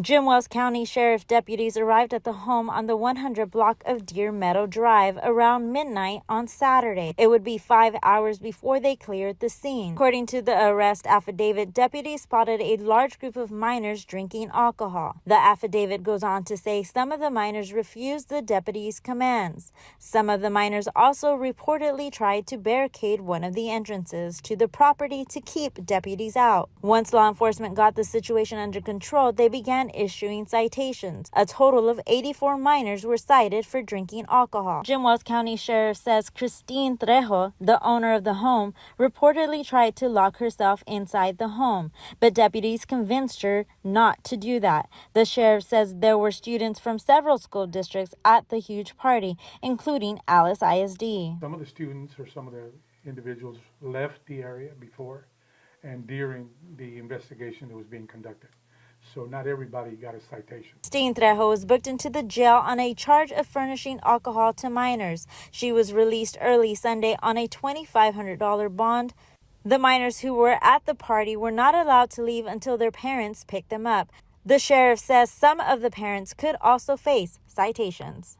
Jim Wells County Sheriff deputies arrived at the home on the 100 block of Deer Meadow Drive around midnight on Saturday. It would be five hours before they cleared the scene. According to the arrest affidavit, deputies spotted a large group of minors drinking alcohol. The affidavit goes on to say some of the minors refused the deputies' commands. Some of the minors also reportedly tried to barricade one of the entrances to the property to keep deputies out. Once law enforcement got the situation under control, they began issuing citations. A total of 84 minors were cited for drinking alcohol. Jim Wells County Sheriff says Christine Trejo, the owner of the home, reportedly tried to lock herself inside the home, but deputies convinced her not to do that. The sheriff says there were students from several school districts at the huge party, including Alice ISD. Some of the students or some of the individuals left the area before and during the investigation that was being conducted. So not everybody got a citation. Christine Trejo was booked into the jail on a charge of furnishing alcohol to minors. She was released early Sunday on a $2,500 bond. The minors who were at the party were not allowed to leave until their parents picked them up. The sheriff says some of the parents could also face citations.